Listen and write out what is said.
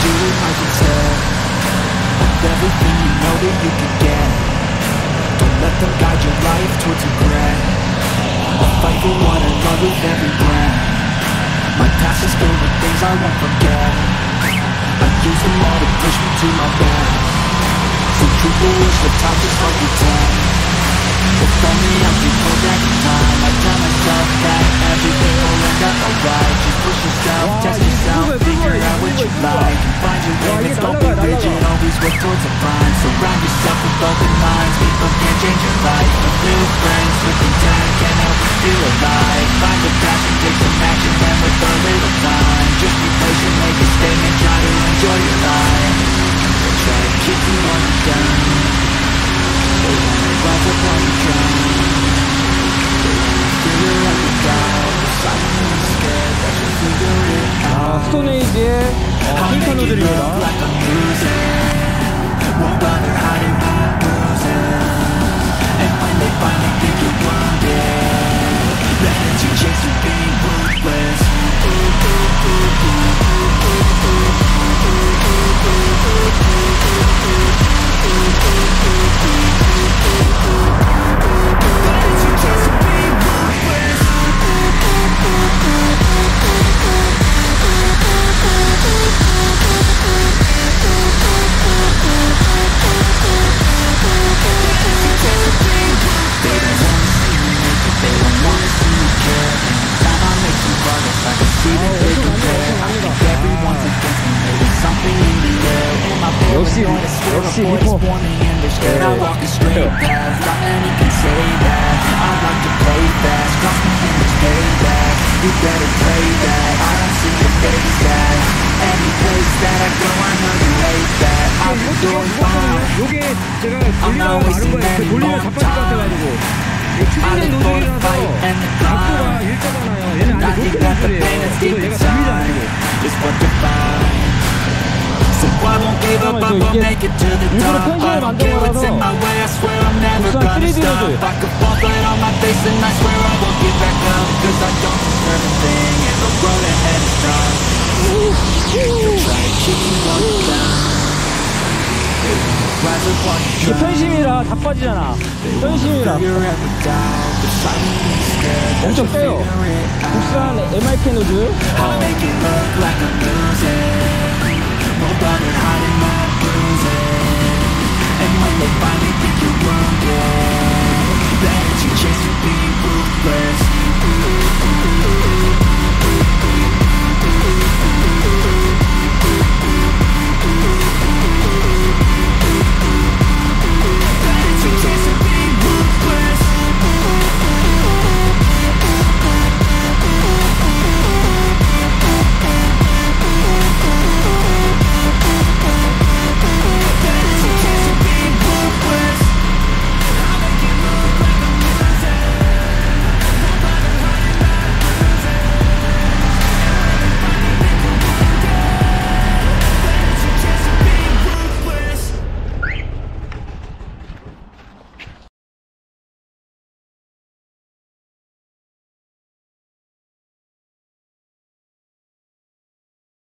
do I can tell With everything you know that you can get Don't let them guide your life towards regret I'll fight for what I love with every breath My past is filled with things I won't forget I use them all to push me to my best So treat the words the top just like you tell If only I am go back in time towards a blind Surround yourself with open minds People can change your life With new friends with intent can help you feel alive Find a passion, take some action And with a little time Just be patient, make a statement Try to enjoy your life They try to keep you on the down They wanna rise up while you drown They wanna scared that you figure it out 역시 역시 힙합 네. 네, 요게 제가 돌리라고 말한 거예요 돌리면 자빠질 것 같아가지고 추진된 노들이라서 각도가 일자잖아요 얘는 아직 높은 노들이에요 그래서 얘가 됩니다 아니고 이게 일부러 텐션을 만들어놔서 우선 3D로 줘요 편심이라 다 빠지잖아 편심이라 엄청 빼요 국산 MIK 노즐 Nobody hiding my